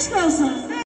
Miss Rosa.